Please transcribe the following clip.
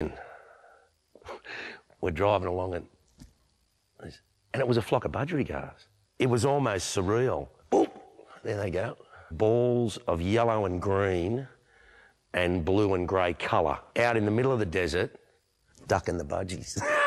And we're driving along and and it was a flock of budgerigars. It was almost surreal. Boop, there they go. Balls of yellow and green and blue and grey colour out in the middle of the desert, ducking the budgies.